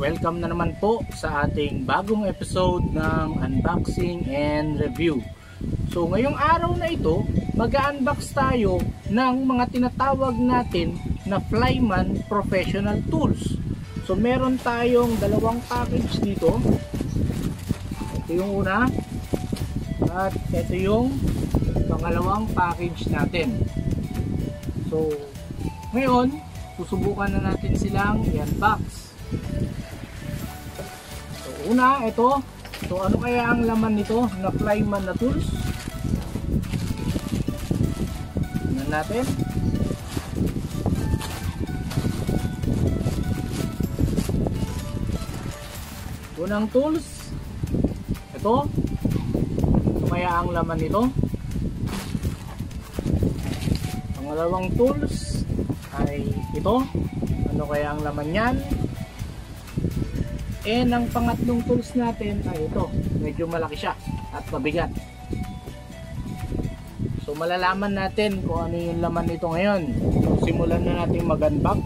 Welcome na naman po sa ating bagong episode ng unboxing and review. So ngayong araw na ito, mag-unbox tayo ng mga tinatawag natin na Flyman Professional Tools. So meron tayong dalawang package dito. Ito yung una at ito yung pangalawang package natin. So ngayon, susubukan na natin silang i-unbox. Una, ito. So, ano kaya ang laman nito na Flyman na tools? Tingnan natin. Unang tools. Ito. Ano kaya ang laman nito? Pangalawang tools ay ito. Ano kaya ang laman niyan? And ang pangatlong tools natin ay ito. Medyo malaki siya at mabigat. So malalaman natin kung ano yung laman nito ngayon. Simulan na natin mag-unbox.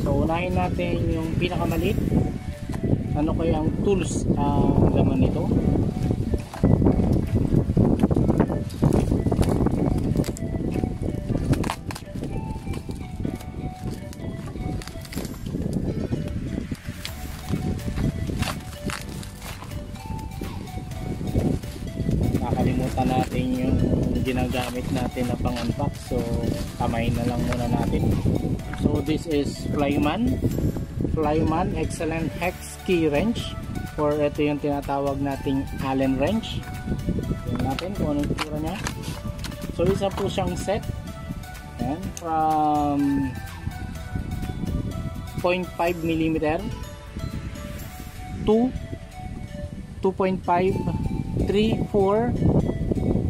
So unahin natin yung pinakamalit. Ano kaya ang tools ang uh, laman nito? Ginagamit natin na pang unpack so kamay na lang muna natin. So this is Flyman. Flyman excellent hex key wrench. Or ito yung tinatawag nating Allen wrench. Tingnan natin kung anong tura nya so isa po siyang set. Yan, from 0.5 mm to 2.5 3, 4,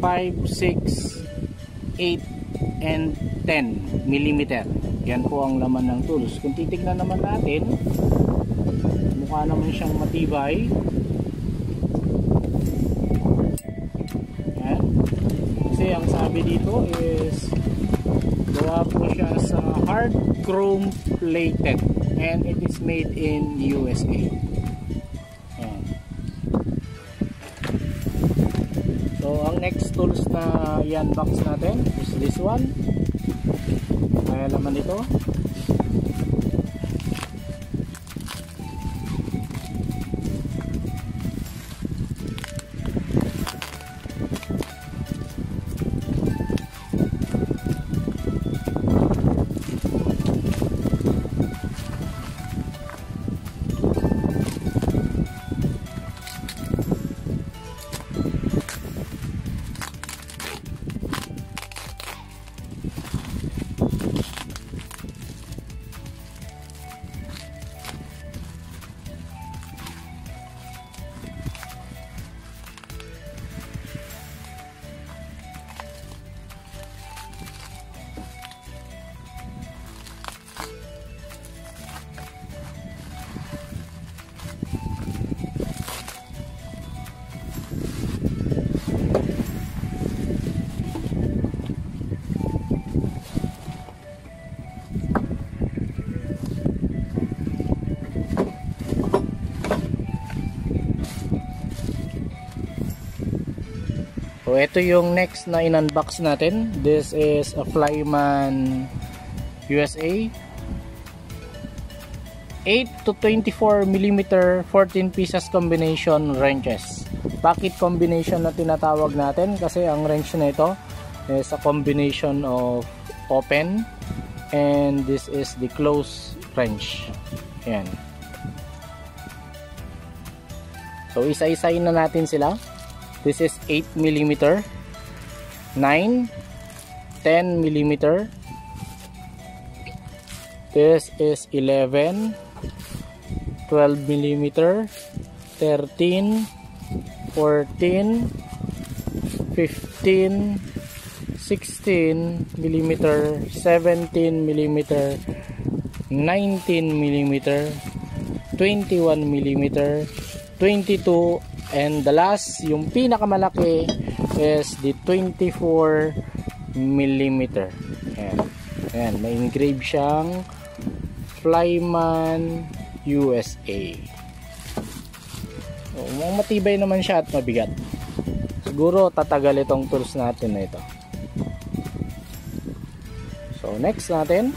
5, 6, 8, and 10 millimeter. Yan po ang laman ng tools. Kung titignan naman natin, mukha naman siyang matibay. Yan. Kasi ang sabi dito is gawa po siya sa hard chrome plated and it is made in USA. Na i-unbox natin is this one. Kaya laman ito. So ito yung next na in-unbox natin. This is a Flyman USA 8 to 24 mm 14 pieces combination wrenches. Pocket combination na tinatawag natin kasi ang wrench na ito is a combination of open and this is the close wrench. Yan. So isa-isayin na natin sila. This is 8 mm, 9, 10 mm. This is 11, 12 mm, 13, 14, 15, 16 mm, 17 mm, 19 mm, 21 mm, 22 and the last yung pinakamalaki is the 24 millimeter ayan, ayan may engrave siyang Flyman USA. So, matibay naman siya at mabigat. Siguro tatagal itong tools natin na ito. So next natin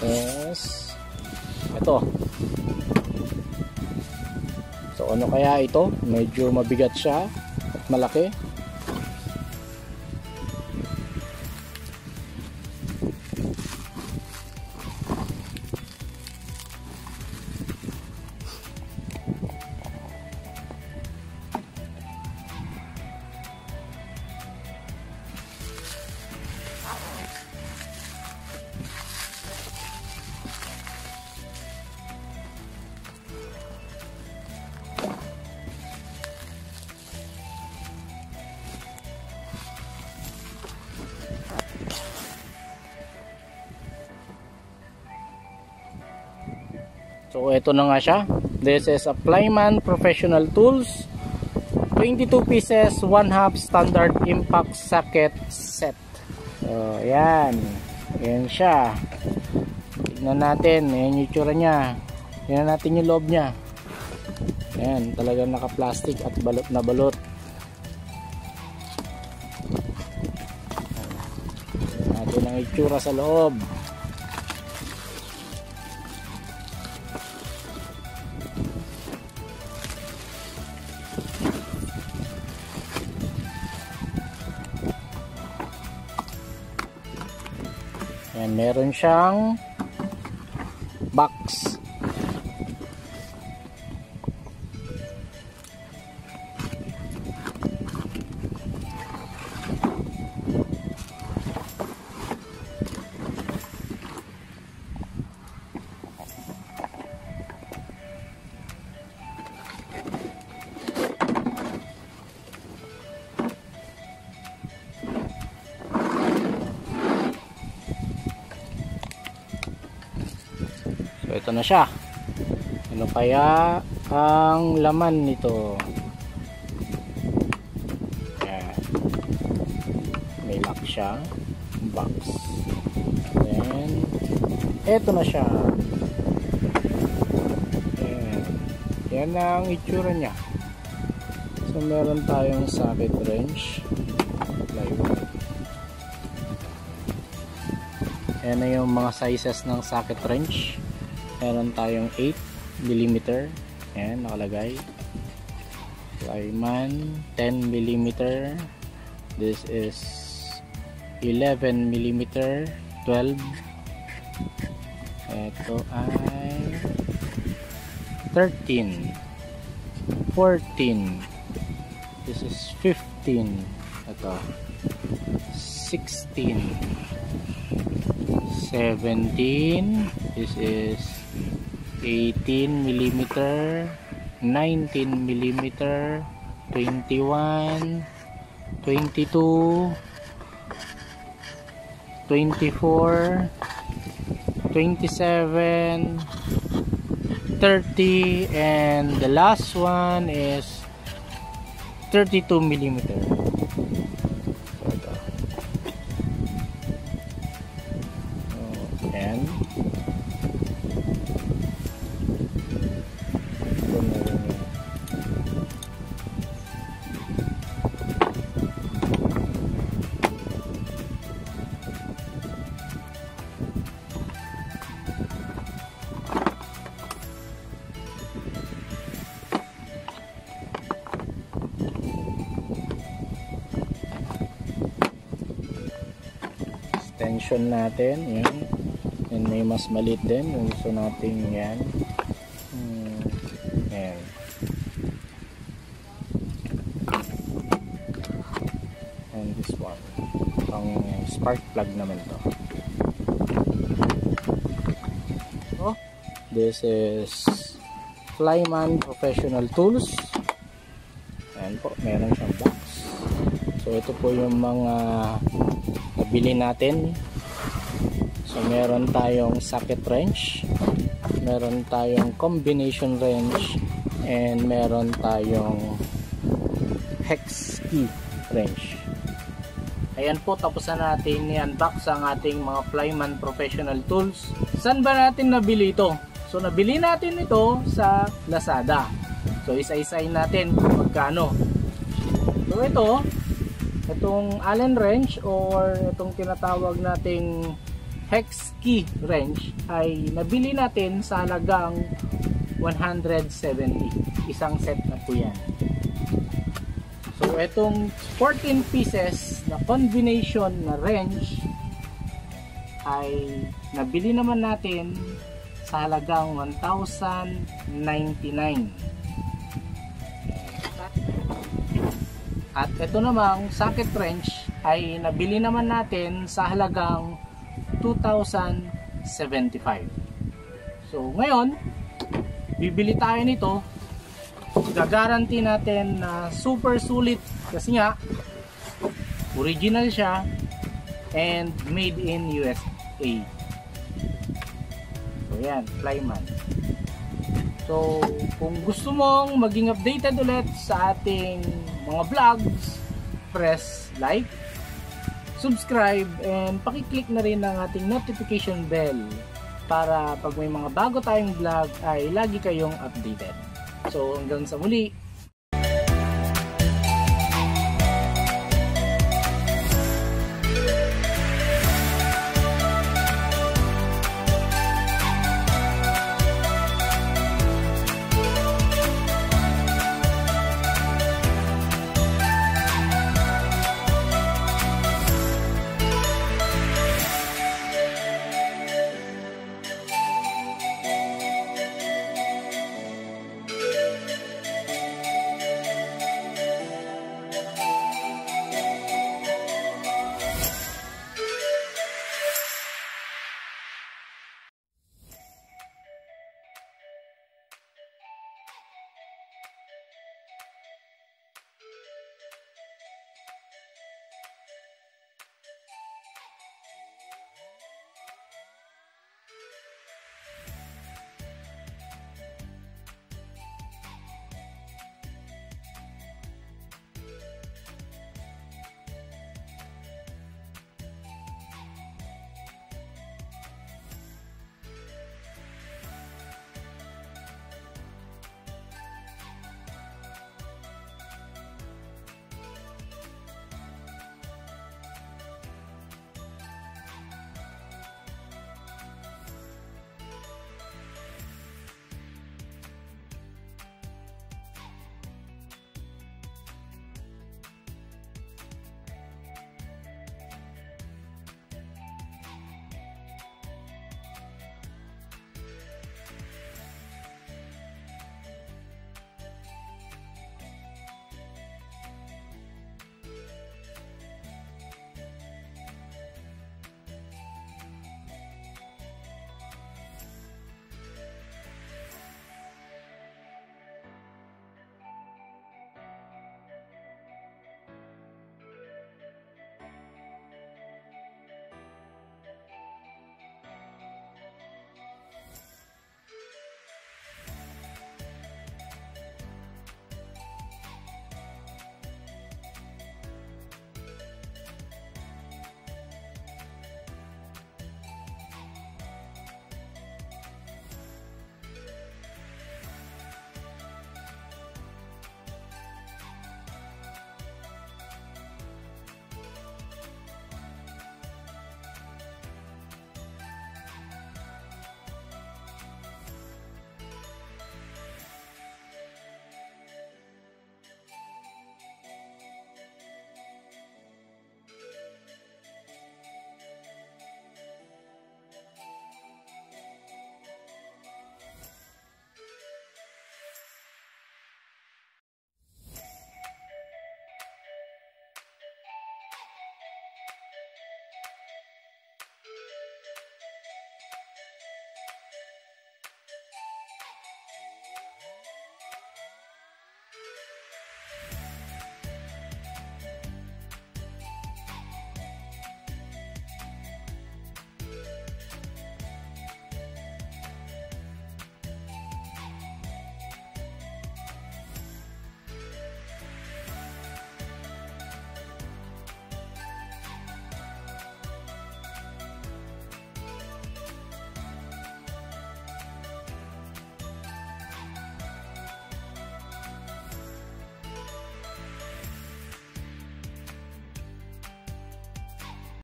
is ito. Ano kaya ito? Medyo mabigat siya at malaki. So ito na nga siya. This is a Plyman Professional Tools 22 pieces 1 half standard impact socket set. So ayan. Ayan siya. Tignan natin. Ayan yung tsura niya. Tignan natin yung loob niya. Ayan. Talagang naka-plastic at balot na balot. Tignan natin ang itsura sa loob. Meron siyang box. Ito na siya. Ano kaya ang laman nito? Ayan. May lock siya. Box. Then, ito na siya. Ayan. Yan ang itsura niya. So meron tayong socket wrench. Plywood. Ayan na yung mga sizes ng socket wrench meron tayong 8 mm ayan nakalagay. Lyman 10 mm this is 11 mm 12 ito ay 13 14 this is 15 ito. 16 17 this is 18 millimeter 19 millimeter 21 22 24 27 30 and the last one is 32 millimeter extension natin yan and may mas malit din yung gusto natin yan. Hmm, yan and this one. Pang spark plug naman to. Oh, this is Flyman Professional Tools. Ayan po meron siyang box. So ito po yung mga nabili natin so meron tayong socket wrench meron tayong combination wrench and meron tayong hex key wrench Ayan po, tapos na natin i-unbox ang ating mga Flyman Professional Tools. Saan ba natin nabili ito? So, nabili natin ito sa Lazada. So, isa-isain natin kung magkano. So, ito, itong Allen wrench or itong tinatawag nating hex key wrench ay nabili natin sa halagang 170. Isang set na po yan. So, itong 14 pieces na combination na wrench ay nabili naman natin sa halagang 1,099. At ito namang socket wrench ay nabili naman natin sa halagang 2,075. So ngayon, bibili tayo nito. Gagaranti natin na super sulit kasi nga original siya and made in USA so yan Flyman. So kung gusto mong maging updated ulit sa ating mga vlogs press like subscribe and pakiclick na rin ang ating notification bell para pag may mga bago tayong vlog ay lagi kayong updated. So hanggang sa muli,